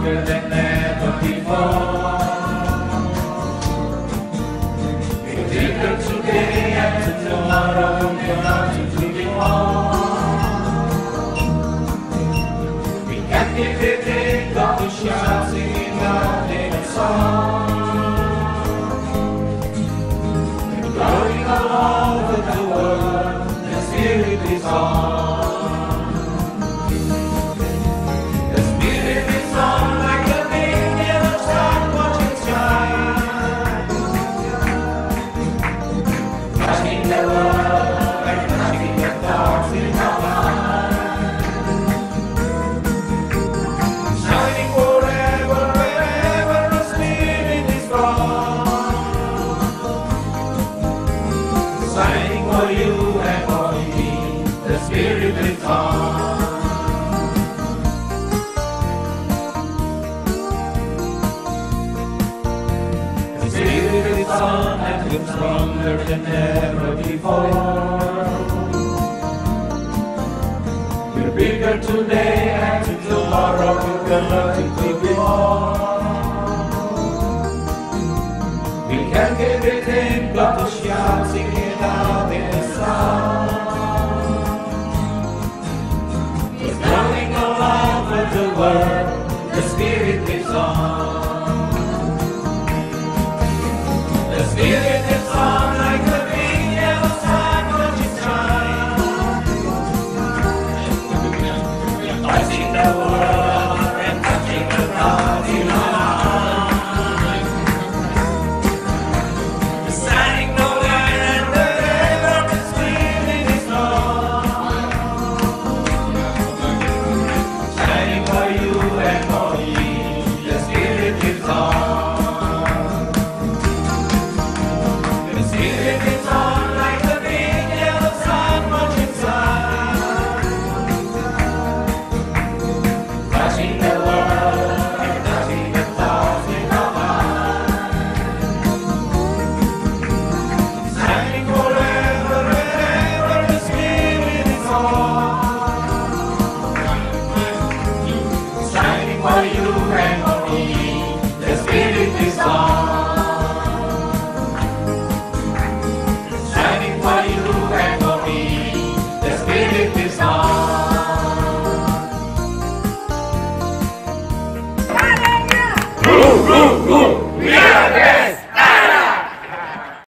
longer than sang for you and for me, the Spirit lives on. The Spirit lives on and lives stronger than ever before. We're bigger today and tomorrow we're gonna be more. We can give it in, but the shouting the Spirit lives on. The Spirit